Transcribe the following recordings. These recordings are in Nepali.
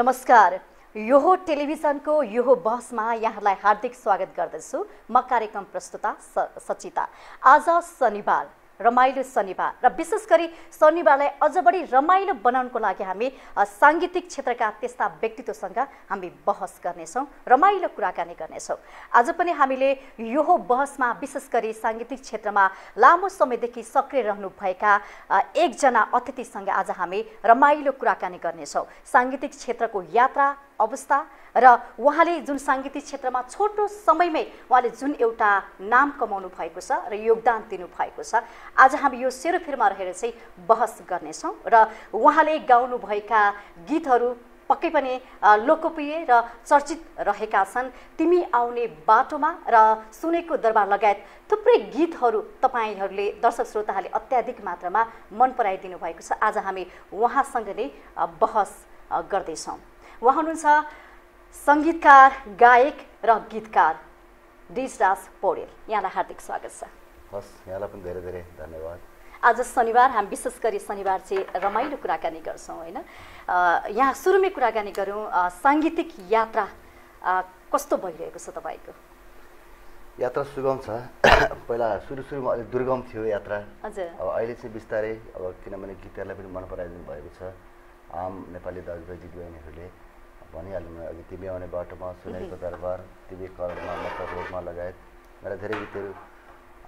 नमस्कार। यो टेलिभिजनको यो बहसमा यहाँलाई हार्दिक स्वागत गर्दछु। म कार्यक्रम प्रस्तुता सचिता। आज शनिबार रमाइलो शनिबार। र विशेष गरी शनिबारलाई अझ बढी रमाइलो बनाउनको लागि हामी साङ्गीतिक क्षेत्रका त्यस्ता व्यक्तित्वसँग हामी बहस गर्नेछौँ रमाइलो कुराकानी गर्नेछौँ। आज पनि हामीले यो बहसमा विशेष गरी साङ्गीतिक क्षेत्रमा लामो समयदेखि सक्रिय रहनुभएका एकजना अतिथिसँग आज हामी रमाइलो कुराकानी गर्नेछौँ। साङ्गीतिक क्षेत्रको यात्रा अवस्था र उहाँले जुन साङ्गीतिक क्षेत्रमा छोटो समयमै उहाँले जुन एउटा नाम कमाउनु भएको छ र योगदान दिनुभएको छ आज हामी यो सेरोफेरमा रहेर चाहिँ बहस गर्नेछौँ र उहाँले गाउनुभएका गीतहरू पक्कै पनि लोकप्रिय र चर्चित रहेका छन्। तिमी आउने बाटोमा र सुनेको दरबार लगायत थुप्रै गीतहरू तपाईँहरूले दर्शक श्रोताहरूले अत्याधिक मात्रामा मन पराइदिनु भएको छ। आज हामी उहाँसँग नै बहस गर्दैछौँ। उहाँ हुनुहुन्छ सङ्गीतकार गायक र गीतकार डिजराज पौडेल। यहाँलाई हार्दिक स्वागत छ। हस् यहाँलाई पनि धेरै धेरै धन्यवाद। आज शनिबार हामी विशेष गरी शनिबार चाहिँ रमाइलो कुराकानी गर्छौँ होइन? यहाँ सुरुमै कुराकानी गरौँ। अ, साङ्गीतिक यात्रा कस्तो भइरहेको छ तपाईँको? यात्रा सुगम छ। पहिला सुरु सुरुमा अलिक दुर्गम थियो यात्रा। हजुर। अब अहिले चाहिँ बिस्तारै अब किनभने गीतहरूलाई पनि मन पराइदिनु भएको छ। आम नेपाली दाजुभाइ दिदीबहिनीहरूले भनिहाल्नु अघि तिमी आउने बाटोमा सुनेको दरबार। तिमी करमा मतलब रोडमा लगायत। मेरा धेरै गीतहरू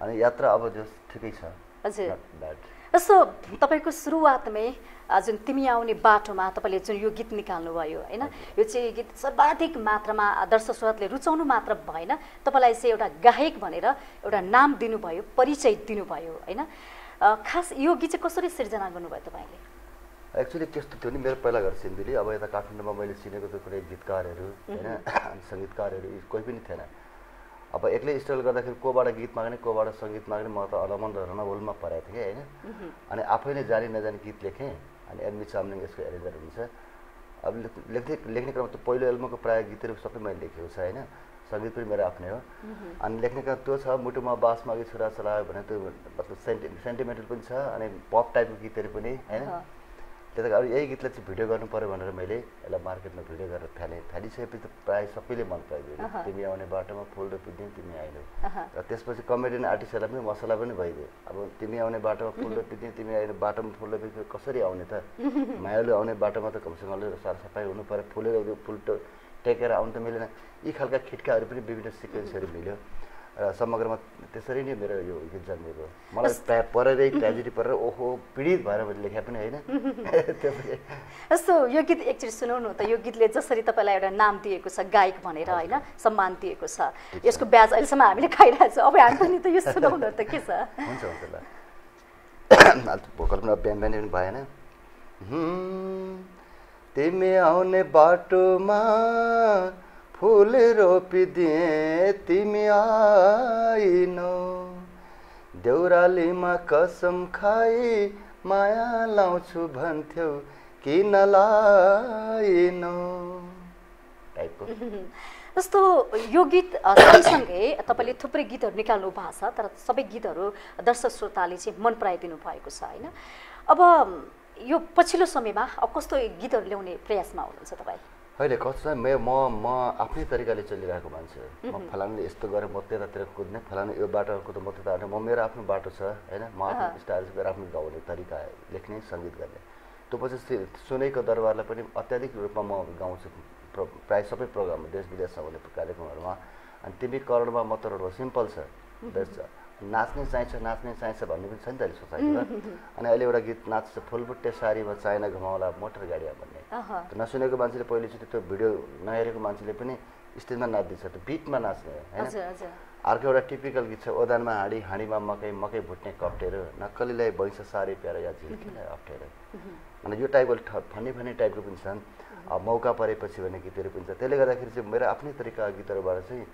अनि यात्रा अब जस ठिकै छ. जस्तो तपाईँको सुरुवातमै जुन तिमी आउने बाटोमा तपाईँले जुन यो गीत निकाल्नुभयो होइन? यो चाहिँ गीत सर्वाधिक मात्रामा दर्शक श्रोताले रुचाउनु मात्र भएन। तपाईँलाई चाहिँ एउटा गायक भनेर एउटा नाम दिनुभयो परिचय दिनुभयो होइन? खास यो गीत चाहिँ कसरी सिर्जना गर्नुभयो तपाईँले? एक्चुली त्यस्तो थियो नि मेरो पहिला घर सिन्धुली अब यता काठमाडौँमा मैले चिनेको त्यो कुनै गीतकारहरू होइन अनि सङ्गीतकारहरू कोही पनि थिएन अब एक्लै स्ट्रगल गर्दाखेरि कोबाट गीत माग्ने कोबाट सङ्गीत माग्ने म त अलमन र रनवलमा परेको थिएँ होइन अनि आफैले जानी नजानी गीत लेखेँ अनि एडमिट चामलिङ यसको एरेन्जर हुन्छ अब लेख- लेख्दै लेख्ने क्रममा त्यो पहिलो एल्बमको प्रायः गीतहरू सबै मैले लेखेको छ होइन सङ्गीत पनि मेरो आफ्नै हो अनि लेख्ने क्रम त्यो छ मुटुमा बास मागे छोरा चलायो भने त्यो मतलब सेन्टि सेन्टिमेन्टल पनि छ अनि पप टाइपको गीतहरू पनि होइन अँ। त्यही त अब यही गीतलाई चाहिँ भिडियो गर्नु पऱ्यो भनेर मैले यसलाई मार्केटमा भिडियो गरेर फालेँ फालिसकेपछि त प्रायः सबैले मन पराइदियो। तिमी आउने बाटोमा फुल रोपिदिउँ तिमी आइनौ। र त्यसपछि कमेडियन आर्टिस्टहरूलाई पनि मसला पनि भइदियो। अब तिमी आउने बाटोमा फुल रोपिदिउँ तिमी आउने बाटोमा फुल रोपिदिउँ कसरी आउने त? मायालु आउने बाटोमा त कमसेकम अलि सारसफाइ हुनु पऱ्यो फुलेर फुल टेकेर आउनु त मिलेन। यी खालका खिटकाहरू पनि विभिन्न सिक्वेन्सहरू मिल्यो। र समग्रमा त्यसरी नै मेरो यो गीत जन्मेको मलाई प्रा- परेरै ट्रेजेडी परेर ओहो पीडित भएर मैले लेखे पनि होइन जस्तो यो गीत एकचोटि सुनाउनु त यो गीतले जसरी तपाईँलाई एउटा नाम दिएको छ गायक भनेर होइन सम्मान दिएको छ यसको ब्याज अहिलेसम्म हामीले खाइरहेको छौँ अब हामी पनि त यो सुनाउनु त के छ हुन्छ हुन्छ ल भोकल पनि अब बिहान बिहानै पनि भएन तिमी आउने बाटोमा फुल रोपिदिए तिमी आइनौ। देउरालीमा कसम खाई माया लाउँछु भन्थ्यौ किन लाइनौ? टाइपको। जस्तो यो गीत सँगसँगै तपाईँले थुप्रै गीतहरू निकाल्नु भएको छ तर सबै गीतहरू दर्शक श्रोताले चाहिँ मन पराइदिनु भएको छ होइन? अब यो पछिल्लो समयमा कस्तो गीतहरू ल्याउने प्रयासमा हुनुहुन्छ तपाईँ? अहिले कस्तो छ मे- म म आफ्नै तरिकाले चलिरहेको मान्छे हो। म फलानाले यस्तो गरेँ म त्यतातिर कुद्ने फलाना यो बाटोको त म त्यता म मेरो आफ्नो बाटो छ होइन? म आफ्नो स्टाइल मेरो आफ्नो गाउने तरिका लेख्ने सङ्गीत गर्ने। त्यो पछि सुनेको दरबारलाई पनि अत्याधिक रूपमा म गाउँछु प्र प्रायः सबै प्रोग्राममा देश विदेशमा हुने कार्यक्रमहरूमा। अनि तिमी करोडमा म त रोडमा सिम्पल छ बेस्ट छ। नाच्ने चाहिन्छ नाच्ने चाहिन्छ भन्ने पनि छ नि त अहिले सोसाइटीमा। अनि अहिले एउटा गीत नाच्छ फुलबुट्टे साडीमा चाइना घुमाउला मोटर गाडीमा भन्ने। नसुनेको मान्छेले पहिलोचोटि त्यो भिडियो नहेरेको मान्छेले पनि स्टेजमा नाच्दैछ त्यो बिटमा नाच्ने होइन? अर्को एउटा टिपिकल गीत छ ओदानमा हाँडी हाँडीमा मकै मकै भुट्ने कप्टेरो नक्कलीलाई भैँस साह्रै प्यारो या झिल्कीलाई अप्ठ्यारो। अनि यो टाइपको फनी फनी टाइपको पनि छन्। मौका परेपछि भन्ने गीतहरू पनि छ त्यसले गर्दाखेरि चाहिँ मेरो आफ्नै तरिका गीतहरूबाट चाहिँ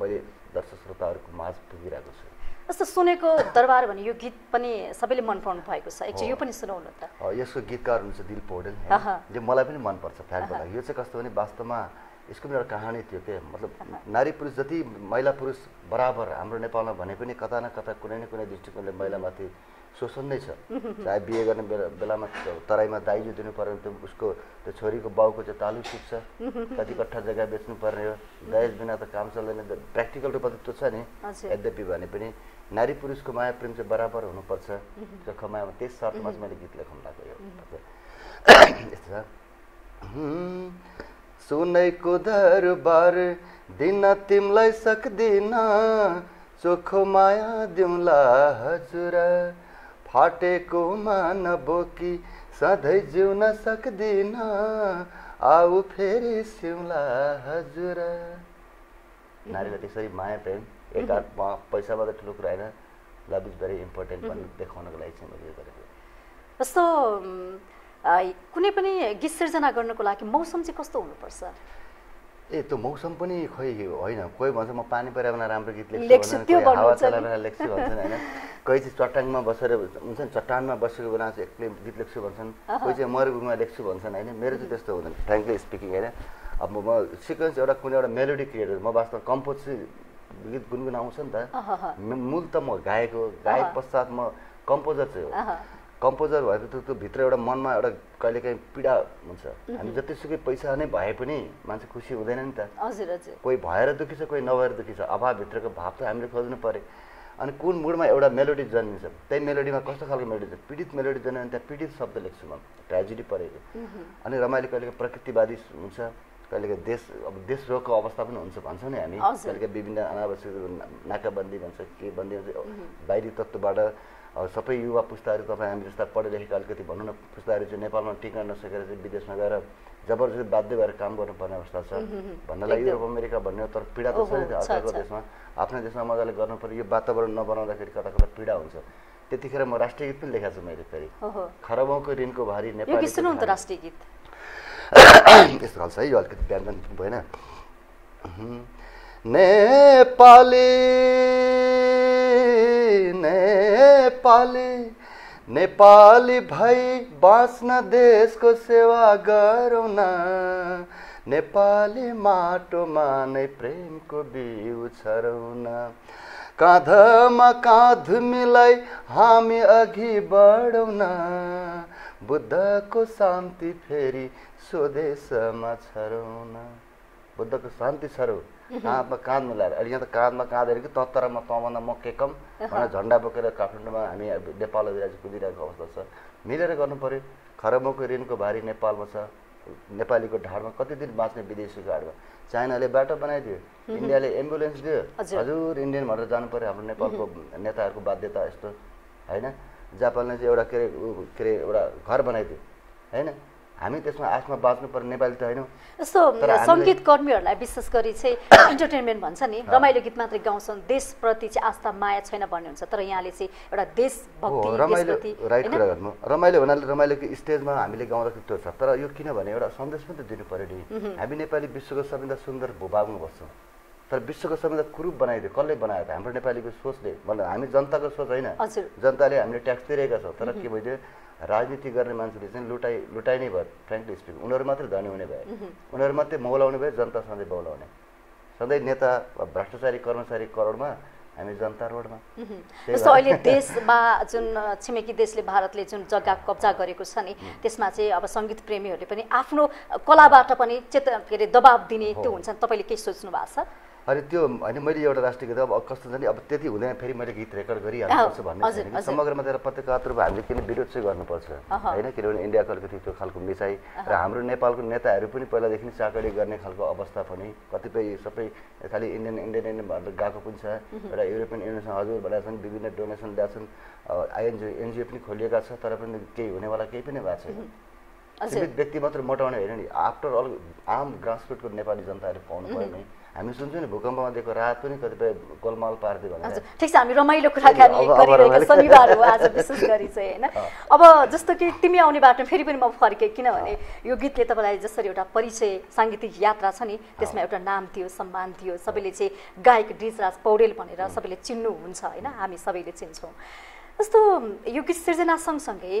मैले दर्शक श्रोताहरूको माझ पुगिरहेको छु। जस्तो सुनेको दरबार भने यो गीत पनि सबैले मन पराउनु भएको छ। एकचोटि यो पनि सुनाउनु त। यसको गीतकार हुनुहुन्छ दिल पौडेल जो मलाई पनि मनपर्छ फ्याक्ट भन्दा यो चाहिँ कस्तो भने वास्तवमा यसको पनि एउटा कहानी थियो के? मतलब नारी पुरुष जति महिला पुरुष बराबर हाम्रो नेपालमा भने पनि कता न कता कुनै न कुनै दृष्टिकोणले महिलामाथि शोषण नै छ। चाहे बिहे गर्ने बेला बेलामा तराईमा दाइजो दिनु पऱ्यो भने त उसको त्यो छोरीको बाउको चाहिँ तालु पुग्छ कति कट्ठा जग्गा बेच्नु पर्ने हो। दहेज बिना त काम चल्दैन। प्र्याक्टिकल रूपमा त त्यो छ नि। यद्यपि भने पनि नारी पुरुषको माया प्रेम चाहिँ बराबर हुनुपर्छ। त्यो खमायामा त्यस शर्तमा चाहिँ मैले गीत लेख्न लाग्यो यो। यस्तो छ। सुनैको दरबार दिन तिमीलाई सक्दिन। चोखो माया दिउँला हजुर। फाटेको मान बोकी सधैँ जिउन सक्दिन। आऊ फेरि सिउँला हजुर। नारीलाई त्यसरी माया प्रेम एक हातमा पैसा मात्रै ठुलो कुरा होइन। लभ इज भेरी इम्पोर्टेन्ट भन्ने देखाउनको लागि चाहिँ मैले यो गरेको। जस्तो कुनै पनि गीत सिर्जना गर्नको लागि मौसम चाहिँ कस्तो हुनुपर्छ? ए त्यो मौसम पनि खोइ होइन कोही भन्छ म पानी परेर बेला राम्रो गीत लेख्छु, हावा चलाएर लेख्छु भन्छन् होइन। कोही चाहिँ चट्टाङमा बसेर हुन्छ नि चट्टानमा बसेको बेला चाहिँ एक्लै गीत लेख्छु भन्छन्। कोही चाहिँ मरुभूमिमा लेख्छु भन्छन् होइन। मेरो चाहिँ त्यस्तो हुँदैन। फ्रेङ्कली स्पिकिङ होइन। अब म सिक्वेन्स एउटा कुनै एउटा मेलोडी क्रिएट म वास्तवमा कम्पोज चाहिँ गीत गुनगुनाउँछ नि त। मूल त म गायक हो। गायक पश्चात म कम्पोजर चाहिँ हो। कम्पोजर भएको त्यो त्यो भित्र एउटा मनमा एउटा कहिलेकाहीँ पीडा हुन्छ। हामी जतिसुकै पैसा नै भए पनि मान्छे खुसी हुँदैन नि त। हजुर हजुर। कोही भएर दुखी छ कोही नभएर दुखी छ। अभावभित्रको भाव त हामीले खोज्नु पऱ्यो। अनि कुन मुडमा एउटा मेलोडी जन्मिन्छ? त्यही मेलोडीमा कस्तो खालको मेलोडी छ पीडित मेलोडी जन्मियो भने त्यहाँ पीडित शब्द लेख्छु म। ट्रेजेडी परेको। अनि रमाइलो कहिलेकाहीँ प्रकृतिवादी हुन्छ। कहिलेकाहीँ देश अब देश रोगको अवस्था पनि हुन्छ भन्छौँ नि हामी। कहिलेकाहीँ विभिन्न अनावश्यक नाकाबन्दी भन्छ के बन्दी भन्छ। बाहिरी तत्त्वबाट सबै युवा पुस्ताहरू तपाईँ हामी जस्ता पढे लेखेका अलिकति भनौँ न पुस्ताहरू चाहिँ नेपालमा टिक्न नसकेर चाहिँ विदेशमा गएर जबरजस्ती बाध्य भएर काम गर्नुपर्ने अवस्था छ। भन्नलाई युरोप अमेरिका भन्ने हो तर पीडा त छ नि अर्काको। देशमा। आफ्नै देशमा मजाले गर्नु पर्यो यो वातावरण नबनाउँदाखेरि कता कता पीडा हुन्छ। त्यतिखेर म राष्ट्रिय गीत पनि लेखाएको छु मैले फेरि। ओहो। खरबाउको ऋणको भारी यो नेपाली राष्ट्रिय गीत। यस्तो खालको है यो अलिकति बिहान भएन। नेपाली नेपाली नेपाली भई बाँच्न देशको सेवा गरौँ न। नेपाली माटोमा नै प्रेमको बिउ छरौँ न। काँधमा काँध मिलाई हामी अघि बढौँ न। बुद्धको शान्ति फेरि स्वदेशमा छरौँ न। बुद्धको शान्ति छरौँ। काँधमा काँध मिलाएर अहिले यहाँ त काँधमा काँधेर कि तत्तरमा तँभन्दा म के कम भनेर झन्डा बोकेर काठमाडौँमा हामी नेपाल अभिराज कुदिरहेको अवस्था छ। मिलेर गर्नु पऱ्यो खरबको ऋणको भारी नेपालमा छ। नेपालीको ढाडमा कति दिन बाँच्ने विदेशीको ढाडमा चाइनाले बाटो बनाइदियो। इन्डियाले एम्बुलेन्स दियो। हजुर। इन्डियन भनेर जानु पऱ्यो हाम्रो नेपालको नेताहरूको बाध्यता यस्तो होइन? जापानले चाहिँ एउटा के अरे के अरे एउटा घर बनाइदियो होइन? हामी त्यसमा आफमा बाँच्नु पर्ने नेपाली त होइनौँ। यस्तो सङ्गीत कर्मीहरूलाई विशेष गरी चाहिँ इन्टरटेनमेन्ट भन्छ नि रमाइलो गीत मात्रै गाउँछन् देशप्रति चाहिँ आस्था माया छैन भन्ने हुन्छ। तर यहाँले चाहिँ एउटा हो रमाइलो राइट? कुरा गर्नु। रमाइलो हुनाले रमाइलोको स्टेजमा हामीले गाउँदाखेरि त्यो छ। तर यो किनभने एउटा सन्देश पनि त दिनु पऱ्यो नि। हामी नेपाली विश्वको सबैभन्दा सुन्दर भूभागमा बस्छौँ। तर विश्वको सबैभन्दा कुरूप बनाइदियो कसले बनायो त? हाम्रो नेपालीको सोचले। मतलब हामी जनताको सोच होइन। जनताले हामीले ट्याक्स तिरेका छौँ। तर के भइदियो? राजनीति गर्ने मान्छेले चाहिँ लुटाइ लुटाइ नै भयो फ्रेङ्कली स्पिक उनीहरू मात्रै धनी हुने भए। उनीहरू मात्रै मौलाउने भए जनता सधैँ बौलाउने। सधैँ नेता भ्रष्टाचारी कर्मचारी करोडमा हामी जनता रोडमा। जस्तो अहिले देशमा जुन छिमेकी देशले भारतले जुन जग्गा कब्जा गरेको छ नि त्यसमा चाहिँ अब सङ्गीत प्रेमीहरूले पनि आफ्नो कलाबाट पनि चेत के अरे दबाब दिने त्यो हुन्छ तपाईँले केही सोच्नु भएको छ? अनि त्यो होइन मैले एउटा राष्ट्रिय गीत अब कस्तो छ नि अब त्यति हुँदैन फेरि मैले गीत रेकर्ड गरिहाल्नुपर्छ भन्ने। समग्रमा त्यसलाई पत्रकारको रूपमा हामीले किन विरोध चाहिँ गर्नुपर्छ। होइन किनभने इन्डियाको अलिकति त्यो खालको मिसाइ र हाम्रो नेपालको नेताहरू पनि पहिलादेखि नै चाकरी गर्ने खालको अवस्था पनि कतिपय सबै खालि इन्डियन इन्डियन इन्डियन भनेर गएको पनि छ एउटा युरोपियन युनियनसँग हजुर भनेका छन् विभिन्न डोनेसन ल्याएको छन् आइएनजिओ एनजिओ पनि खोलिएका छ तर पनि केही हुनेवाला केही पनि भएको छैन। सीमित व्यक्ति मात्र मोटाउने होइन नि आफ्टर अल आम ग्रासरुटको नेपाली जनताहरू पाउनु पऱ्यो नि। हामी सुन्छौँ नि भूकम्पमा दिएको राहत पनि कतिपय गोलमाल पारिदियो भनेर। हजुर ठिक छ हामी रमाइलो कुराकानी गरिरहेका। शनिबार हो आज विशेष गरी चाहिँ होइन? अब जस्तो कि तिमी आउने बाटो फेरि पनि म फर्केँ किनभने यो गीतले तपाईँलाई जसरी एउटा परिचय साङ्गीतिक यात्रा छ नि त्यसमा एउटा नाम थियो सम्मान थियो सबैले चाहिँ गायक ड्रिजराज पौडेल भनेर सबैले चिन्नुहुन्छ होइन? हामी सबैले चिन्छौँ। जस्तो यो गीत सिर्जना सँगसँगै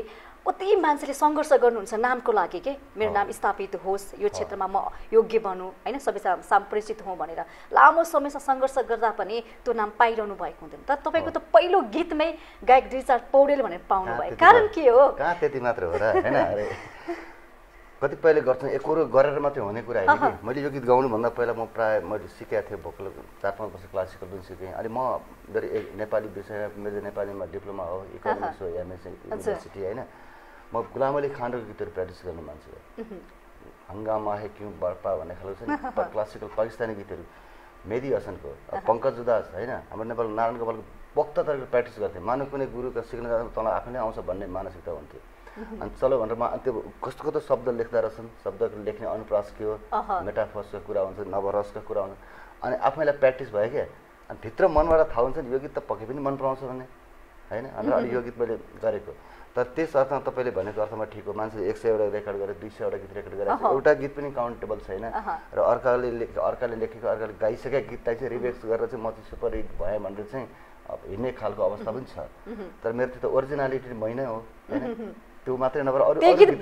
कति मान्छेले सङ्घर्ष गर्नुहुन्छ नामको लागि के? मेरो नाम स्थापित होस् यो क्षेत्रमा म योग्य बनौँ होइन? सबैसँग साम परिचित हौँ भनेर। लामो समयसम्म सङ्घर्ष गर्दा पनि त्यो नाम पाइरहनु भएको हुँदैन। तर तपाईँको त पहिलो गीतमै गायक रिचार्ड पौडेल भनेर पाउनु भयो। त्यति कारण के हो? कहाँ त्यति मात्र हो र? होइन अरे। कतिपयले गर्छन् एकरो गरेर मात्रै हुने कुरा होइन कि? मैले यो गीत गाउनुभन्दा पहिला म प्रायः मैले सिकेको थिएँ भोकल चार पाँच वर्ष क्लासिकल पनि सिकेँ। अनि म मेरो नेपाली विषय मेरो नेपालीमा डिप्लोमा हो इकोनोमिक्स हो एमएस युनिभर्सिटी होइन? म गुलाम अली खानको गीतहरू प्र्याक्टिस गर्ने मान्छे हो। हङ्गामा है क्यौँ बर्पा भन्ने खालको छ नि क्लासिकल पाकिस्तानी गीतहरू। मेदी हसनको पङ्कज उदास होइन? हाम्रो नेपाल नारायण गोपालको पोख्त तरिकाले प्र्याक्टिस गर्थेँ मानव कुनै गुरुको सिक्न जाँदा तँलाई आफै नै आउँछ भन्ने मानसिकता हुन्थ्यो। अनि चलो भनेर म त्यो कस्तो कस्तो शब्द लेख्दा रहेछन्? शब्द लेख्ने अनुप्रास के हो। मेटाफर्सको कुरा हुन्छ नवरसको कुरा हुन्छ। अनि आफैलाई प्र्याक्टिस भयो क्या? अनि भित्र मनबाट थाहा हुन्छ नि यो गीत त पक्कै पनि मन पराउँछ भन्ने होइन? अनि अनि यो गीत मैले गरेको। तर त्यस अर्थमा तपाईँले भनेको अर्थमा ठिक हो। मान्छेले एक सयवटा रेकर्ड गरेर दुई सयवटा गीत रेकर्ड गरेर। एउटा गीत पनि काउन्टेबल छैन। र अर्काले अर्काले लेखेको अर्काले गाइसकेका गीतलाई चाहिँ रिभेक्स गरेर चाहिँ म चाहिँ सुपर हिट भएँ भनेर चाहिँ अब हिँड्ने खालको अवस्था पनि छ। तर मेरो त्यो त ओरिजिनालिटी मै नै हो होइन? त्यो मात्रै नभएर अरू त्यही गीत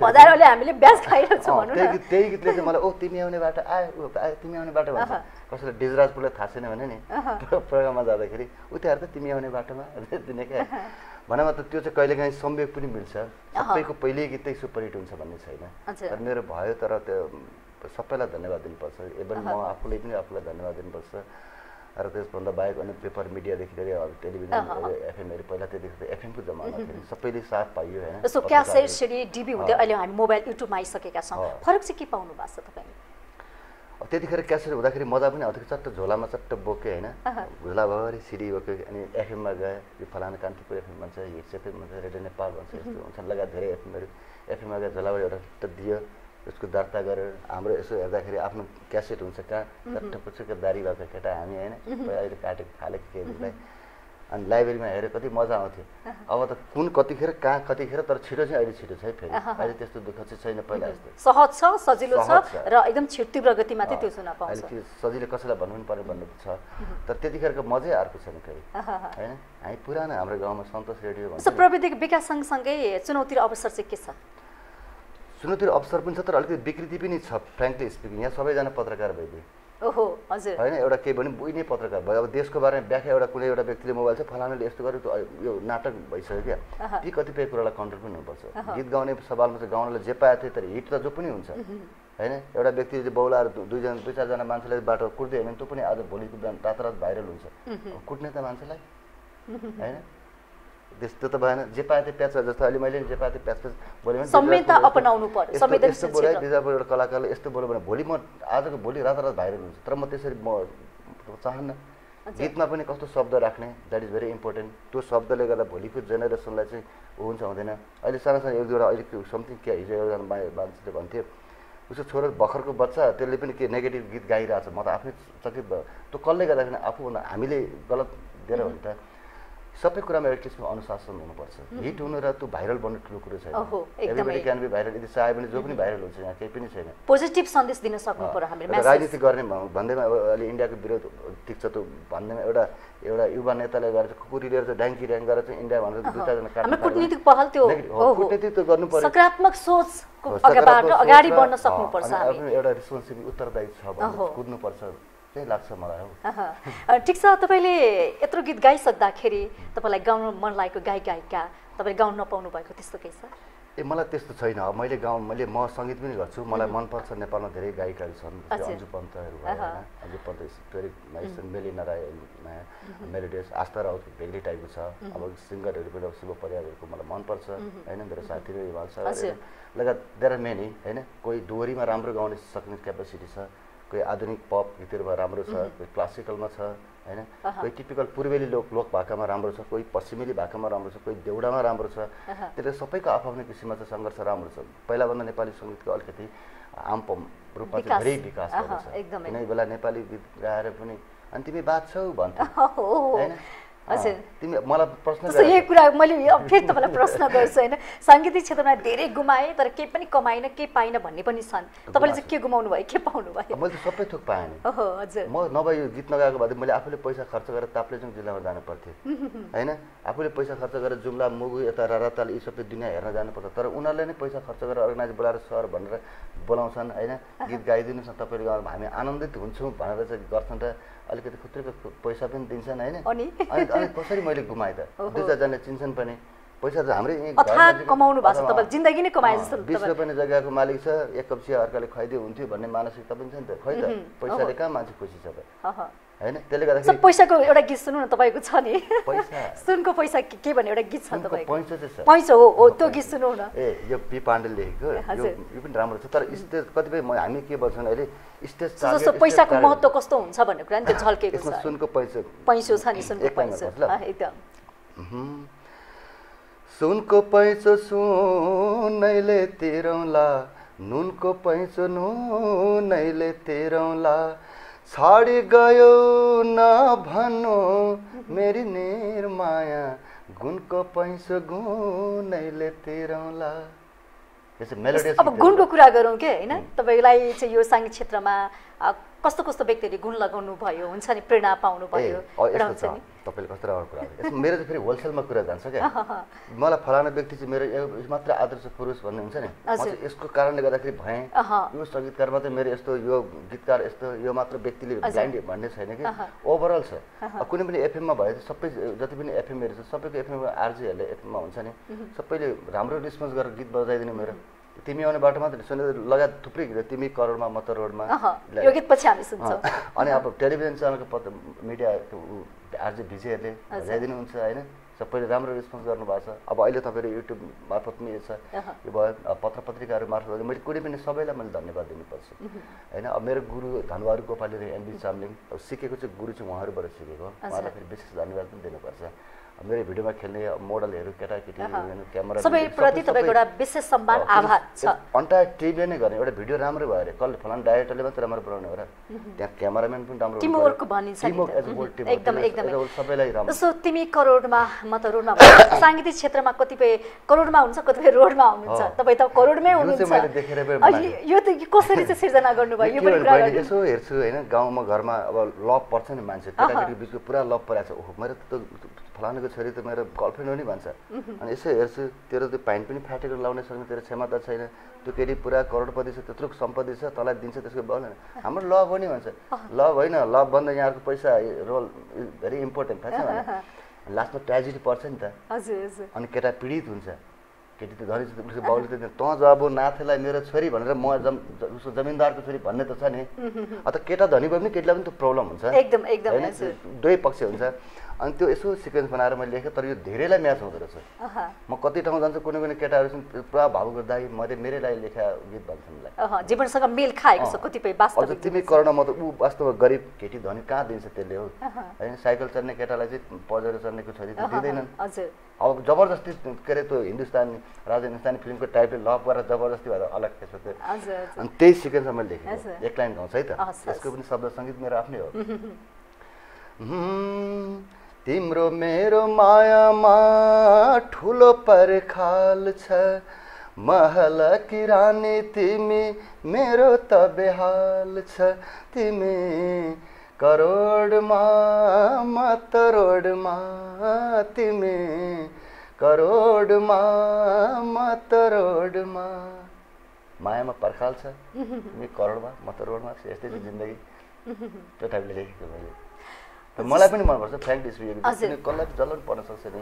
त्यही त्यही गीतले चाहिँ मलाई ओ तिमी आउने बाटो आयो ऊ आयो तिमी आउने बाटो भन्छ। कसैले डिजराजपुरलाई थाहा छैन भने नि प्रो- प्रोग्राममा जाँदाखेरि उनीहरू त तिमी आउने बाटोमा दिने क्या। भनेमा त त्यो चाहिँ कहिलेकाहीँ संवेग पनि मिल्छ। सबैको पहिल्यै गीतै सुपरहिट हुन्छ भन्ने छैन। तर मेरो भयो तर त्यो सबैलाई धन्यवाद दिनुपर्छ। इभन म आफूले पनि आफूलाई धन्यवाद दिनुपर्छ। र त्यसभन्दा बाहेक अनि पेपर मिडियादेखि लिएर अब टेलिभिजन एफएमहरू पहिला त्यतिखेर एफएमको जमाना थियो। सबैले साथ पाइयो होइन। क्यासेट सिडी डिबी हुँदै अहिले हामी मोबाइल युट्युबमा आइसकेका छौँ। फरक चाहिँ के पाउनु भएको छ तपाईँले? त्यतिखेर क्यासेट हुँदाखेरि मजा पनि आउँथ्यो चट्ट झोलामा चट्ट बोकेँ होइन। झोलाभरि सिडी बोक्यो अनि एफएममा गएँ। यो फलाना कान्तिपुर एफएम भन्छ हिट्स एफएम भन्छ रेडियो नेपाल भन्छ यस्तो हुन्छ लगायत धेरै एफएमहरू। एफएममा गएर झोलाभरि एउटा चट्ट दियो त्यसको दर्ता गरेर हाम्रो यसो हेर्दाखेरि आफ्नो क्यासेट हुन्छ कहाँ चट्ट पुच्चुको दारी भएको केटा हामी होइन। अहिले काटेको थालेको केटीलाई। अनि लाइब्रेरीमा हेरेँ कति मजा आउँथ्यो। अब त कुन कतिखेर कहाँ कतिखेर तर छिटो चाहिँ अहिले छिटो छ है फेरि। अहिले त्यस्तो दुःख चाहिँ छैन पहिला जस्तो। सहज छ सजिलो छ। र एकदम छिट तीव्र गतिमा चाहिँ त्यो सुन्न अहिले पाउँछ त्यो सजिलो कसैलाई भन्नु पनि पर्यो भन्नु छ। तर त्यतिखेरको मजै अर्को छ नि फेरि। होइन? हामी पुरानो हाम्रो गाउँमा सन्तोष रेडियो भन्छ प्रविधिको विकास सँगसँगै चुनौती र अवसर चाहिँ के छ? चुनौती अवसर पनि छ तर अलिकति विकृति पनि छ फ्रेङ्कली स्पिकिङ। यहाँ सबैजना पत्रकार भइदियो ओहो हजुर। होइन एउटा केही भने बुझ्ने पत्रकार भयो। अब देशको बारेमा व्याख्या एउटा कुनै एउटा व्यक्तिले मोबाइल चाहिँ फलानाले यस्तो गर्यो त्यो यो नाटक भइसक्यो क्या। ती कतिपय कुरालाई कन्ट्रोल पनि हुनुपर्छ। गीत गाउने सवालमा चाहिँ गाउनलाई जे पाएको थियो तर हिट त जो पनि हुन्छ। होइन एउटा व्यक्तिले बौलाएर दुईजना दुई चारजना मान्छेले बाटो कुट्दै भने त्यो पनि आज भोलिको बिहान रातारात भाइरल हुन्छ। कुट्ने त मान्छेलाई। होइन? त्यस्तो त भएन जे पाए त्यो प्याच जस्तो अहिले मैले जे पाए त्यो प्याच प्याच बोल्यो यस्तो- अपनाउनु पर्यो, यस्तो- बोल्यो। बिजापुर एउटा कलाकारले यस्तो बोल्यो भने भोलि म आजको भोलि रातारात भाइरल हुन्छ तर म त्यसरी म चाहन्न गीतमा पनि कस्तो शब्द राख्ने द्याट इज भेरी इम्पोर्टेन्ट त्यो शब्दले गर्दा भोलिको जेनेरेसनलाई चाहिँ हुन्छ हुँदैन अहिले सानो सानो एक दुईवटा अहिले समथिङ के हिजो एउटा मान्छेले भन्थ्यो उसको छोरो भर्खरको बच्चा त्यसले पनि के नेगेटिभ गीत गाइरहेको छ म त आफै चकित भयो त्यो कसले गर्दाखेरि आफूभन्दा हामीले गलत दिएर भने त सबै कुरामा एटलिस्ट अनुशासन हुनुपर्छ। हिट हुनु र त्यो भाइरल बन्नु ठुलो कुरो छैन। एभ्रिबडी क्यान बी भाइरल यदि चाह्यो भने जो पनि भाइरल हुन्छ यहाँ केही पनि छैन। पोजिटिभ सन्देश दिन सक्नु पर्यो हामीले। राजनीति गर्ने भन्दैमा अब अहिले इन्डियाको विरोध ठिक छ त्यो भन्दैमा एउटा एउटा युवा नेताले चाहिँ कुकुरी लिएर चाहिँ ड्याङ्की ड्याङ गरेर चाहिँ इन्डिया भनेर दुई चारजना काट्नु हाम्रो कुटनीतिक पहल त्यो कुटनीतिक त गर्नु पर्यो सकारात्मक सोच अगाडि बढ्न सक्नुपर्छ एउटा रेस्पोन्सिबिलिटी उत्तरदायी छ। भने कुद्नुपर्छ। त्यही लाग्छ मलाई हो ठिक छ तपाईँले यत्रो गीत गाइसक्दाखेरि तपाईँलाई गाउन मन लागेको गायक गायिका तपाईँले गाउन नपाउनु भएको त्यस्तो केही छ? ए मलाई त्यस्तो छैन। अब मैले गाउँ मैले म सङ्गीत पनि गर्छु। मलाई मनपर्छ नेपालमा धेरै गायिकाहरू छन्। अन्जु पन्तहरू अन्जु पन्त फेरि मेलिना राई मेलोडियस आस्था राउत बेग्लै टाइपको छ। अब सिङ्गरहरू पनि शिव परिवारहरूको मलाई मनपर्छ। होइन मेरो साथीहरू हिमाल। सर लगायत देयर आर मेनी होइन कोही डोरीमा राम्रो गाउने सक्ने क्यापेसिटी छ। कोही आधुनिक पप गीतहरूमा राम्रो छ कोही क्लासिकलमा छ होइन? कोही टिपिकल पूर्वेली लोक लोक भाकामा राम्रो छ कोही पश्चिमेली भाकामा राम्रो छ कोही देउडामा राम्रो छ। त्यसले सबैको आफ्नो किसिममा चाहिँ सङ्घर्ष राम्रो छ। पहिलाभन्दा नेपाली सङ्गीतको अलिकति आम पम रूपमा। चाहिँ धेरै विकास भएको छ। एकदमै। कुनै बेला नेपाली गीत गाएर पनि अनि तिमी बाँच्छौ भन्थ्यो। होइन? हजुर तिमी मलाई प्रश्न यही कुरा मैले फेरि तपाईँलाई प्रश्न गर्छु होइन साङ्गीतिक क्षेत्रमा धेरै गुमाएँ तर केही पनि कमाइनँ केही पाइनँ भन्ने पनि छन् तपाईँले चाहिँ के गुमाउनु भयो के पाउनु भयो? मैले त सबै थोक पाएँ नि ओहो हजुर. म नभए यो गीत नगाएको भए मैले आफूले पैसा खर्च गरेर ताप्लेजुङ जिल्लामा जानु पर्थ्यो। होइन? आफूले पैसा खर्च गरेर जुम्ला मुगु यता राराताल यी सबै दुनियाँ हेर्न जानुपर्छ तर उनीहरूले नै पैसा खर्च गरेर अर्गनाइज बोलाएर सर भनेर बोलाउँछन् होइन? गीत गाइदिनुहोस् न तपाईँले हामी आनन्दित हुन्छौँ भनेर चाहिँ गर्छन् र अलिकति खुत्रीको पैसा पनि दिन्छन् होइन? अनि? अनि कसरी मैले गुमाएँ त? दुई चारजनाले चिन्छन् पनि। पैसा त हाम्रै कमाउनु भएको छ जिन्दगी नै कमाए जस्तो बिस रुपियाँ जग्गाको मालिक छ एक कप चिया अर्काले खुवाइदियो हुन्थ्यो भन्ने मानसिकता पनि छ नि त। खै त पैसाले कहाँ मान्छे खुसी छ त। होइन? त्यसले गर्दाखेरि पैसाको एउटा गीत सुन्नु न तपाईँको छ नि। सुनको पैसा के भन्ने एउटा गीत छ तपाईँको। पैसा हो हो त्यो गीत सुनौ न। ए यो पी पाण्डे लेखेको यो पनि राम्रो छ। तर स्टेज कतिपय हामी के भन्छौँ अहिले स्टेज जस्तो पैसाको महत्त्व। कस्तो हुन्छ भन्ने कुरा नि त्यो झल्केको छ। सुनको पैसा पैसो छ नि सुनको। अँ, एकदम. सुनको पैसो सुनैले तिरौँला नुनको पैसो नुनैले तिरौँला छाडी गयो न भन्नु मेरी निर्माया गुणको पैसो गुनैले तिरौँला। अब गुणको कुरा गरौँ के होइन? तपाईँलाई चाहिँ यो साङ्गीत क्षेत्रमा कस्तो कस्तो व्यक्तिहरूले गुण लगाउनु भयो हुन्छ नि प्रेरणा पाउनु भयो तपाईँले कस्तो राम्रो कुरा मेरो चाहिँ फेरि होलसेलमा कुरा जान्छ क्या। मलाई फलाना व्यक्ति चाहिँ मेरो मात्र आदर्श पुरुष भन्ने हुन्छ नि। चाहिँ यसको कारणले गर्दाखेरि भएँ। यो सङ्गीतकार मात्रै मेरो यस्तो यो गीतकार यस्तो यो मात्र व्यक्तिले हजुर। ब्लाइन्ड भन्ने छैन कि। ओभरअल छ। कुनै पनि एफएममा भयो त सबै जति पनि एफएमहरू छ सबैको एफएममा आरजेहरूले एफएममा हुन्छ नि। सबैले राम्रो रिस्पोन्स गरेर गीत बजाइदिने मेरो। तिमी आउने बाटो मात्रै सुने लगायत थुप्रै गीत तिमी करोडमा म त रोडमा यो गीत पछि हामी सुन्छौँ। अनि अब टेलिभिजन च्यानलको पत्र मिडियाको आरजे भिजेहरूले बजाइदिनुहुन्छ होइन? सबैले राम्रो रेस्पोन्स गर्नुभएको छ। अब अहिले तपाईँहरू युट्युब मार्फत पनि यो छ। यो भयो पत्र पत्रिकाहरू मार्फत मैले कुनै पनि सबैलाई मैले धन्यवाद दिनुपर्छ। होइन? अब मेरो गुरु धनबहादुर गोपाली र एनबी चामलिङ अब सिकेको चाहिँ गुरु चाहिँ उहाँहरूबाट सिकेको उहाँलाई फेरि विशेष धन्यवाद पनि दिनुपर्छ। मेरो भिडियोमा खेल्ने मोडलहरू केटाकेटी क्यामेरा सबैप्रति तपाईँको एउटा विशेष सम्मान आभार छ अन्टायर टिमले नै गर्ने एउटा भिडियो राम्रो भयो अरे कसले फलाना डाइरेक्टरले मात्रै राम्रो बनाउने हो र त्यहाँ क्यामराम्यान पनि राम्रो भनिन्छ टिमवर्क टिम एकदम, एकदमै। सबैलाई राम्रो जस्तो तिमी करोडमा म त रोडमा। साङ्गीतिक क्षेत्रमा कतिपय करोडमा हुन्छ कतिपय रोडमा हुनुहुन्छ। तपाईँ त करोडमै हुनुहुन्छ यो त कसरी चाहिँ सिर्जना गर्नुभयो यो पनि यसो हेर्छु होइन गाउँमा घरमा अब लभ पर्छ नि मान्छे केटाकेटी बिचको पुरा लभ परेको छ ओहो मेरो त फलानुको छोरी त मेरो गर्लफ्रेन्ड हो नि भन्छ। अनि यसो हेर्छु तेरो त्यो पाइन पनि फाटेको लाउने सक्ने तेरो क्षमता छैन। त्यो केटी पुरा करोडपति छ त्यत्रो सम्पत्ति छ तँलाई दिन्छ त्यसको बल हाम्रो लभ हो नि भन्छ। लभ होइन लभ भन्दा यहाँको पैसा रोल इज भेरी इम्पोर्टेन्ट थाहा छ लास्टमा ट्रेजेडी पर्छ नि त। अनि केटा पीडित हुन्छ। केटी त धनी छ उसको बाउले त तँ जब नाथेलाई मेरो छोरी भनेर म जम उसको जमिनदारको छोरी भन्ने त छ नि। अन्त केटा धनी भयो भने केटीलाई पनि त्यो प्रब्लम हुन्छ। एकदम एकदम दुवै पक्ष हुन्छ। अनि त्यो यसो सिक्वेन्स बनाएर मैले लेखेँ तर यो धेरैलाई म्याच हुँदो रहेछ। म कति ठाउँ जान्छु कुनै कुनै केटाहरू छन् पुरा भावुक दाई मैले मेरै लागि लेखा गीत मलाई। अह, जीवनसँग मेल खाएको छ कतिपय अझ तिमी करोडमा म त ऊ वास्तवमा गरिब केटी धनी कहाँ दिन्छ त्यसले हो? होइन साइकल चढ्ने केटालाई चाहिँ पजेर चढ्नेको छोरी त दिँदैनन्। अब जबरजस्ती के अरे त्यो हिन्दुस्तानी राजा हिन्दुस्तानी फिल्मको टाइपले लभ गरेर जबरजस्ती भएर अलग त्यसको अनि त्यही सिक्वेन्समा मैले। लेखेको। एक लाइन गाउँछ है त। त्यसको पनि शब्द सङ्गीत मेरो आफ्नै हो। तिम्रो मेरो मायामा ठुलो पर्खाल छ। महल कि रानी तिमी मेरो त बेहाल छ। तिमी करोडमा म त रोडमा तिमी करोडमा म त रोडमा मायामा पर्खाल छ तिमी करोडमा म त रोडमा यस्तै छ जिन्दगी। त्यो टाइपले लेखेको मैले। मलाई पनि मनपर्छ फ्रेङ्क हजुर। कसलाई पनि जलन पर्न सक्छ नि।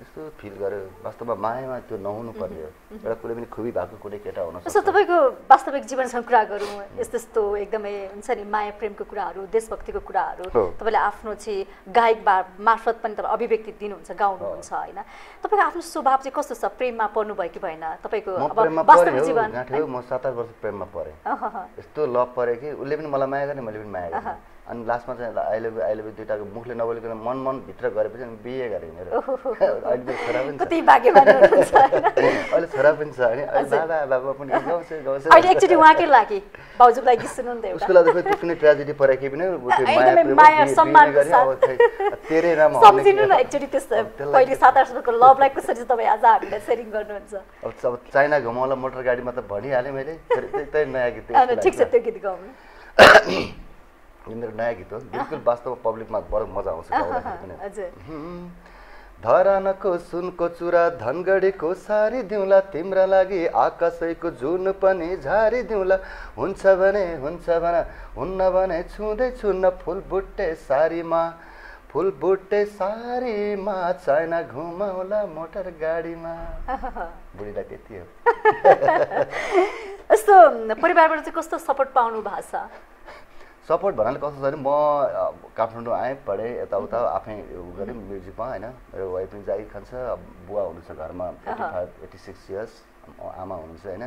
यस्तो फिल गर्यो। वास्तवमा मायामा त्यो नहुनु पर्ने हो एउटा कुनै पनि खुबी भएको कुनै केटा हुन सक्छ। तपाईँको वास्तविक जीवनसँग कुरा गरौँ। यस्तो यस्तो एकदमै हुन्छ नि माया प्रेमको कुराहरू देशभक्तिको कुराहरू। तपाईँले आफ्नो चाहिँ गायक मार्फत पनि तपाईँ अभिव्यक्ति दिनुहुन्छ गाउनुहुन्छ होइन। तपाईँको आफ्नो स्वभाव चाहिँ कस्तो छ? प्रेममा पर्नु भयो कि भएन? तपाईँको वास्तविक जीवन। म सात आठ वर्ष प्रेममा परेँ। यस्तो लभ परेँ कि उसले पनि मलाई माया गर्ने मैले पनि माया गरेँ अनि लास्टमा चाहिँ आई लभ दुइटाको मुखले नबोलिकन मन मनभित्र गरेपछि अनि बिहे गरेँ मेरो। अहिले छोरा पनि छ? अहिले छोरा पनि अनि अहिले बाबा बाबा पनि गाउँछ गाउँछ। अहिले एकचोटि उहाँकै लागि भाउजूको लागि सुन्नु नि त उसको लागि त कुनै ट्रेजेडी परे केही पनि अब खै, तेरै नाम हल्ने सम्झिनु न के- एकचोटि त्यस्तो। अब त्यसलाई पहिले के- सात आठ वर्षको लभलाई कसरी चाहिँ तपाईँ आज हामीलाई सेयरिङ गर्नुहुन्छ? अब अब चाइना घुमाउला मोटर गाडीमा त भनिहालेँ मैले। त्यही नयाँ गीत ठिक छ लागि त्यो गीत गाउनु। यो मेरो नयाँ गीत हो। बिल्कुल वास्तवमा पब्लिकमा बडो मजा आउँछ धरानको सुनको चुरा धनगढीको सारी दिउँला तिम्रा लागि आकाशैको जुन पनि झारी दिउँला हुन्छ भने हुन्छ भने हुन्न भने छुँदै छुन्न फुल बुट्टे सारीमा फुल बुट्टे सारीमा चाइना घुमाउला मोटर गाडीमा। बुढीलाई त्यति हो। यस्तो परिवारबाट चाहिँ कस्तो सपोर्ट पाउनु भएको छ? सपोर्ट भन्नाले कस्तो छ भने म काठमाडौँ आएँ पढेँ यताउता आफै उ गरेँ म्युजिकमा होइन? मेरो वाइफ पनि जागिर खान्छ अब बुवा हुनुहुन्छ घरमा eighty five eighty six years आमा हुनुहुन्छ होइन?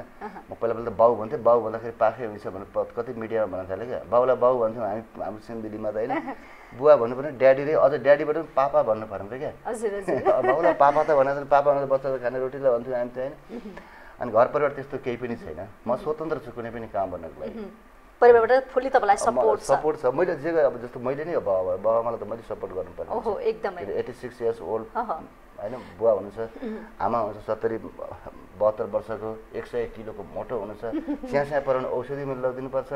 म पहिला पहिला त बाउ भन्थेँ बाउ भन्दाखेरि पाखै हुन्छ भने प- कति मिडियामा भन्न थालेँ क्या? बाउलाई बाउ भन्थ्यौँ हामी हाम्रो सिन्दिलीमा त होइन? बुवा भन्नु पनि ड्याडी रे अझ ड्याडीबाट पनि पापा भन्नु पर्यो क्या? बाउलाई पापा त भनेर पापा भनेर बच्चा खाने रोटीलाई भन्थ्यौँ हामी त होइन? अनि घर परिवार त्यस्तो केही पनि छैन। म स्वतन्त्र छु कुनै पनि काम गर्नको लागि। परिवारबाट फुल्ली तपाईँलाई सपोर्ट मलाई सपोर्ट छ। मैले जे अब जस्तो मैले नै बाबा। बाबामालाई त मैले सपोर्ट गर्नुपर्ने ओहो एकदमै। Eighty six years old. होइन बुवा हुनुहुन्छ। आमा हुनुहुन्छ सत्तरी बहत्तर वर्षको एक सय किलोको मोटो हुनुहुन्छ। स्या स्या पराउनु औषधि मैले लगिदिनुपर्छ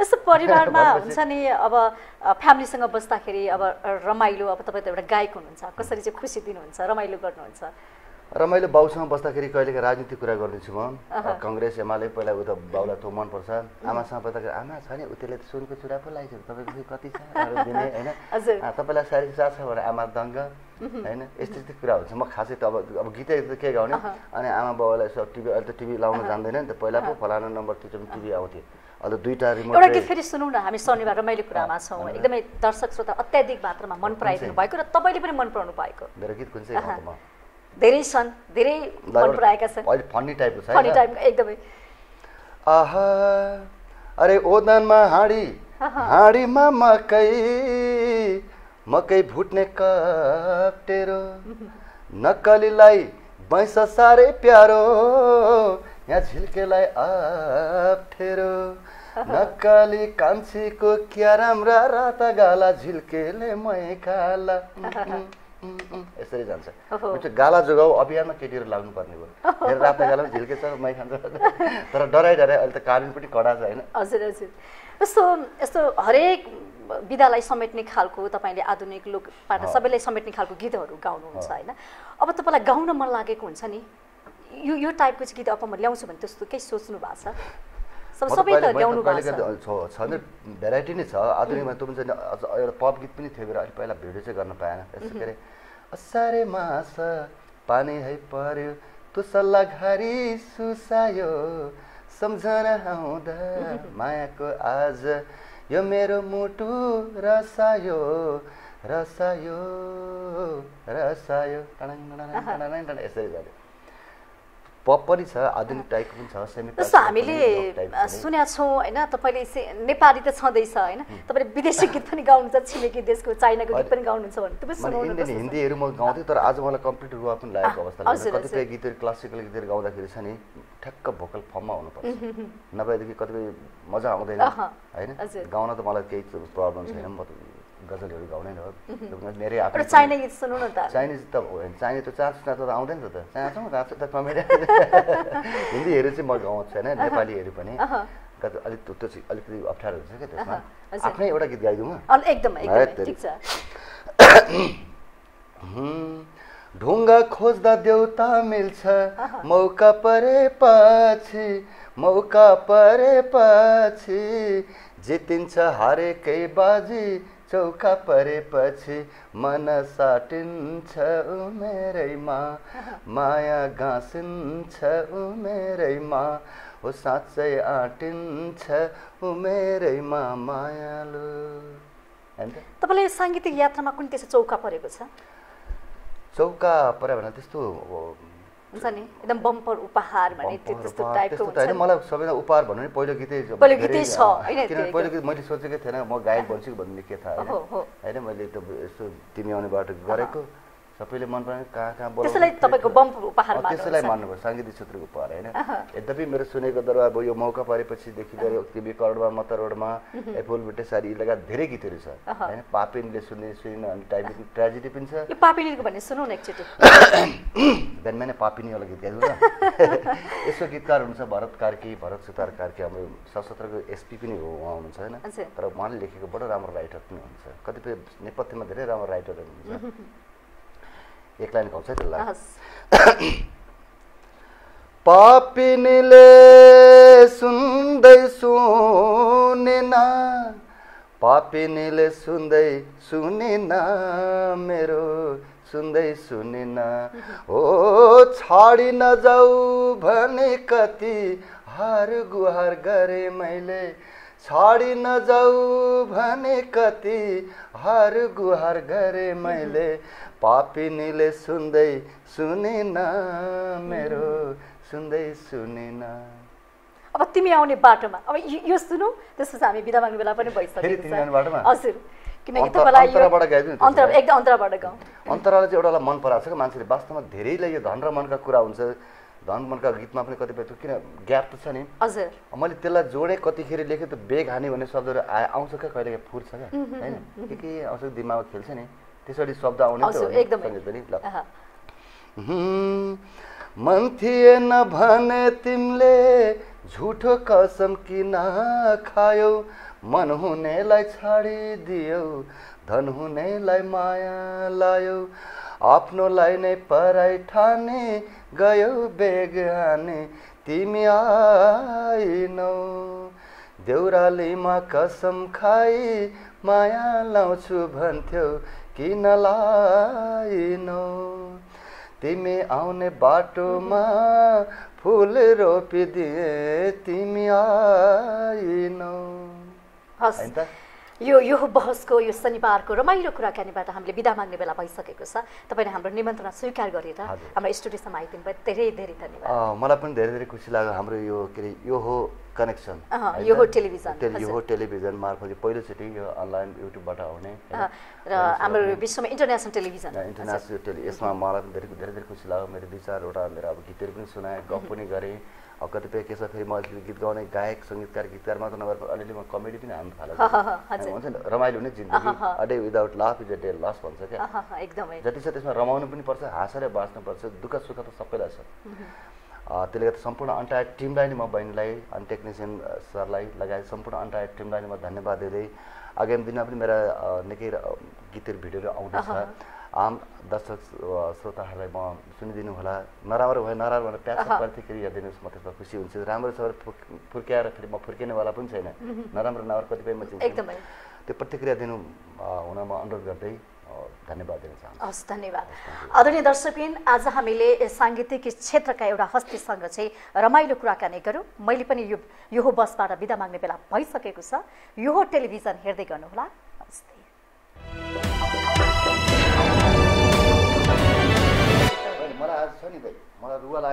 यस्तो परिवारमा हुन्छ नि अब फ्यामिलीसँग बस्दाखेरि अब रमाइलो अब तपाईँ त एउटा गायक हुनुहुन्छ। कसरी चाहिँ खुसी दिनुहुन्छ रमाइलो गर्नुहुन्छ? र मैले बाउसँग बस्दाखेरि कहिलेका राजनीतिक कुरा गर्दैछु म। कङ्ग्रेस एमाले पहिला उता बाउलाई त्यो मनपर्छ आमासँग बस्दाखेरि आमा छ नि उत्योले त सुनको चुरा पो लगाइसक्यो तपाईँको चाहिँ कति छ? दिने होइन? तपाईँलाई साढे चार छ भने आमा दङ्ग होइन? यस्तो यस्तो कुरा हुन्छ। म खासै त अब अब गीतै त के गाउने? अनि आमा बाबालाई यसो टिभी अहिले त टिभी लाउन जान्दैन नि त। पहिला पो फलाना नम्बर त्यो चाहिँ टिभी आउँथ्यो। अहिले दुईवटा रिमोट एउटा गीत फेरि सुनौ न। हामी शनिबार रमाइलो कुरामा छौँ। एकदमै दर्शक श्रोता अत्याधिक मात्रामा मन पराइदिनु भएको र तपाईँले पनि मन पराउनु भएको। मेरो गीत कुन चाहिँ धेरै छन् धेरै मन पराएका छन्। अहिले फन्नी टाइपको छ फनी होइन? टाइमको एकदमै। आहा अरे ओदनमा हाँडी हाँडीमा मकै मकै भुट्ने कप्टेरो नक्कलीलाई भैँस साह्रै प्यारो यहाँ झिल्केलाई अप्ठेरो नक्कली कान्छीको क्या राम्रा राता गाला झिल्केले मै खाला। यसरी जान्छ। ओहो। यो चाहिँ गाला जोगाउ अभियानमा केटीहरू लाग्नु पर्ने भयो फेरि रातो गाला झिल्केछ मै खान्छ। तर डराइ डराइ अहिले त कानुन पनि कडा छ होइन। हजुर हजुर। यस्तो यस्तो हरेक विधालाई समेट्ने खालको तपाईँले आधुनिक लोकबाट सबैलाई समेट्ने खालको गीतहरू गाउनुहुन्छ होइन। अब तपाईँलाई गाउन मन लागेको हुन्छ नि। यो यो टाइपको चाहिँ गीत अब म ल्याउँछु भने त्यस्तो केही सोच्नु भएको छ? सब त भएको छ। नै भेराइटी नै छ। आधुनिकमा त्यो पनि चाहिँ एउटा पप गीत पनि थियो अलिक पहिला भिडियो चाहिँ गर्न पाएन। यसो के अरे असारे मास पानी है पर्यो। तुसल्ला घारी सुसायो। सम्झना आउँदा मायाको आज यो मेरो मुटु रसायो। रसायो। रसायो। यसरी जाने पप पनि छ आधुनिक टाइपको पनि छ सेमी जस्तो हामीले सुनेका छौँ होइन? तपाईँले नेपाली त छँदैछ होइन? तपाईँले विदेशी गीत पनि गाउनुहुन्छ छिमेकी देशको चाइनाको गीत पनि गाउनुहुन्छ भने इन्डियन छ? हिन्दीहरू म गाउँथेँ तर आज मलाई कम्प्लिट रुवा पनि लागेको अवस्था कतिपय। गीतहरू क्लासिकल गीतहरू गाउँदाखेरि छ नि ठ्याक्क भोकल फर्ममा हुनुपर्छ। नभएदेखि कतिपय मजा आउँदैन होइन। गाउन त मलाई केही प्रब्लम छैन म गजलहरू गाउने न हो मेरै आफ्नो चाइना गीत सुनौ न त। चाइनिज त चाइनिज त चाँचो चाँचो त आउँदैन त त। चाँचो चाँचो त कमेडी हिन्दीहरू चाहिँ म गाउँछु होइन नेपालीहरू पनि। अलिक त्यो चाहिँ अलिकति अप्ठ्यारो हुन्छ क्या त्यसमा। आफ्नै एउटा गीत गाइदिउँ एकदमै ढुङ्गा खोज्दा देउता मिल्छ। मौका परेपछि मौका परेपछि जितिन्छ हरेकै बाजी चौका परेपछि मन साटिन्छ उमेरैमा माया गाँसिन्छ उमेरैमा हो साँच्चै आँटिन्छ उमेरैमा मायालु। होइन त? तपाईँले साङ्गीतिक यात्रामा कुन त्यसो चौका परेको छ? चौका पऱ्यो भने त्यस्तो हुन्छ नि एकदम बम्पर उपहार भने त्यो त्यस्तो टाइपको हुन्छ होइन। मलाई सबैजना उपहार भन्नु नि पहिलो गीतै पहिलो गीतै छ, त्यो किनभने। पहिलो गीत मैले सोचेकै थिएन म गायक बन्छु कि भन्ने के थाहा। होइन मैले त यसो तिमी आउने बाटो गरेको सबैले मन परायो कहाँ कहाँ त्यसैलाई। तपाईँको उपहार त्यसैलाई मान्नुहुन्छ। मान्नुभयो साङ्गीतिक क्षेत्रको उपहार होइन? यद्यपि मेरो सुनेको दरबार अब यो मौका परेपछिदेखि लिएर टिभी करोडमा मत रोडमा एफोल बिटे सारी यी लगायत धेरै गीतहरू छ होइन? पापिनले सुन्ने सुनिन अनि टाइपिक ट्रेजेडी पनि छ। पापिनीको भन्ने सुनौ न एकचोटि। बिहान बिहानै पापिनीवाला गीत गाइदिउँ न यसो गीतकार हुनुहुन्छ भरत कार्की भरत सुतार कार्की हाम्रो सशस्त्रको एसपी पनि हो उहाँ हुनुहुन्छ होइन। तर उहाँले लेखेको बडो राम्रो राइटर पनि हुनुहुन्छ। कतिपय नेपथ्यमा धेरै राम्रो राइटरहरू हुनुहुन्छ। एक लाइन गाउँछ है त्यसलाई। पापिनीले सुन्दै सुनेन पापिनीले सुन्दै सुनेन मेरो सुन्दै सुनेन ओ छाडी नजाऊ भने कति हार गुहार गरे मैले छाडी नजाऊ भने कति हार गुहार गरे मैले पापिनीले सुन्दै सुनेन मेरो सुन्दै सुनेन अब तिमी आउने बाटोमा अब यो- सुनौ त्यसपछि हामी बिदा माग्ने बेला पनि? छ हजुर किनकि तपाईँलाई। एकदम अन्तराबाट गाउँ अन्तराले चाहिँ एउटालाई मन पराएको छ क्या मान्छेले वास्तवमा धेरैलाई यो धन र मनका कुरा हुन्छ धन मनका गीतमा पनि कतिपय त्यो किन ग्याप त छ नि। हजुर। मैले त्यसलाई जोडेँ कतिखेर लेखेँ त बेग हाने भन्ने शब्दहरू आ आउँछ क्या कहिले फुर्छ क्या होइन? के के आउँछ दिमागमा खेल्छ नि त्यसरी शब्द आउने एकदमै। मन थिएन भने तिमीले झुठो कसम किन खायौ? मन हुनेलाई छाडिदियौ धन हुनेलाई माया लायौ। आफ्नोलाई नै पराई ठाने गयौ बेग हाने तिमी आइनौ। देउरालीमा कसम खाई माया लाउँछु भन्थ्यौ किन लाइनौ? तिमी आउने बाटोमा फुल रोपिदिए तिमी आइनौ। हस्। यो यो बहसको यो शनिबारको रमाइलो कुराकानीबाट हामीले बिदा माग्ने बेला भइसकेको छ। तपाईँले हाम्रो निमन्त्रणा स्वीकार गरेर। हाम्रो स्टुडियोसम्म आइदिनु भयो। धेरै धेरै धन्यवाद। मलाई पनि धेरै धेरै खुसी लाग्यो हाम्रो यो के अरे यो हो कनेक्सन? यो हो टेलिभिजन, टेलि- यो। हो टेलिभिजन मार्फत यो पहिलोचोटि यो अनलाइन युट्युबबाट आउने। र हाम्रो विश्वमा इन्टरनेसनल टेलिभिजन। इन्टरनेसनल टेलि यसमा मलाई पनि धेरै धेरै धेरै खुसी लाग्यो। मेरो दुई चारवटा मेरो अब गीतहरू पनि सुनाएँ गफ पनि गरेँ। कतिपय के छ फेरि म अलिकति गीत गाउने गायक सङ्गीतकार गीतकार मात्र नभएर अलिअलि म कमेडी पनि हाल्नु थालेको। हुन्छ नि रमाइलो नै जिन्दगी। A day without laugh is a day loss भन्छ क्या। एकदमै। जति छ त्यसमा रमाउनु पनि पर्छ हाँसेर बाँच्नुपर्छ दुःख सुख त सबैलाई छ। त्यसले गर्दा सम्पूर्ण अन्टायर टिमलाई नै म बहिनीलाई अनि टेक्निसियन सरलाई लगायत सम्पूर्ण अन्टायर टिमलाई नै म धन्यवाद दिँदै आगामी दिनमा पनि मेरा निकै गीतहरू भिडियोहरू आउँदैछ। आम दर्शक श्रोताहरूलाई म सुनिदिनु होला। नराम्रो भयो नराम्रो भनेर प्यास प्रतिक्रिया दिनुहोस् म त्यसमा खुसी हुन्छु। राम्रो छ भने फुर्क- फुर्क्याएर फेरि म फुर्किनेवाला पनि छैन। नराम्रो नराम्रो कतिपय म चिन्छु। एकदमै। त्यो प्रतिक्रिया दिनु हुन म अनुरोध गर्दै धन्यवाद दिन चाहन्छु। हस् धन्यवाद। आदरणीय दर्शकबिन आज हामीले साङ्गीतिक क्षेत्रका एउटा हस्तीसँग चाहिँ रमाइलो कुराकानी गऱ्यौँ मैले पनि यो यो बसबाट बिदा माग्ने बेला भइसकेको छ। यो टेलिभिजन हेर्दै गर्नुहोला। नमस्ते। मलाई आज छ नि भाइ मलाई रुवा लाग्यो।